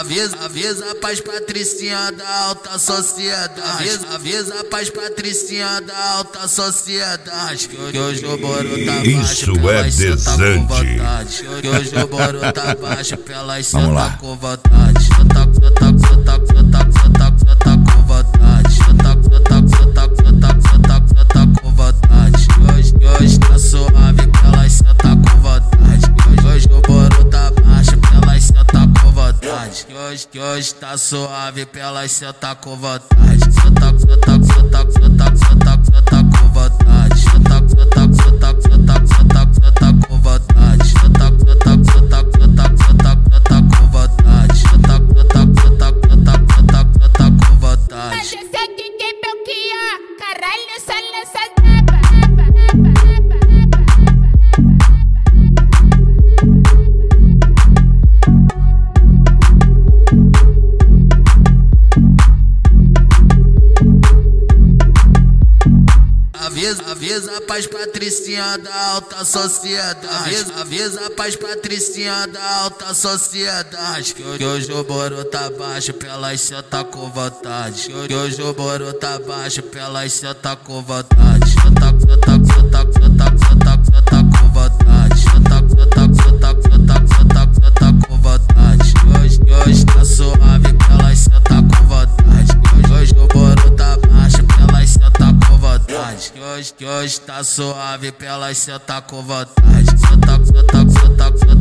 Avisa, avisa pras patricinha da alta sociedade. Avisa, avisa pras patricinha da alta sociedade. Que hoje o boro tá baixo, Isso é tá desante. vontade. Que hoje o boro tá baixo, pelas tá lá. com vontade. Vontade. Que hoje, que hoje tá suave, pelas cê tá com vontade. Tá, tá, tá, cê tá, cê tá, cê tá com vontade. Tá, tá, tá, cê tá, cê tá, cê tá com vontade. Tá, tá, tá, cê tá, cê tá, cê tá com vontade. Cê tá, cê tá, cê tá, cê tá, cê tá, cê tá com Mas vontade. esse é caralho, lança Avisa, avisa pras patricinha da alta sociedade. Avisa, avisa pras patricinha da alta sociedade. Que hoje o boro tá baixo, pelas cê tá com vontade. Que hoje o boro tá baixo, pelas cê tá com vontade. Tá, cê tá, vontade. Que hoje, que hoje tá suave, pelas cê tá com vontade. Cê tá, cê tá,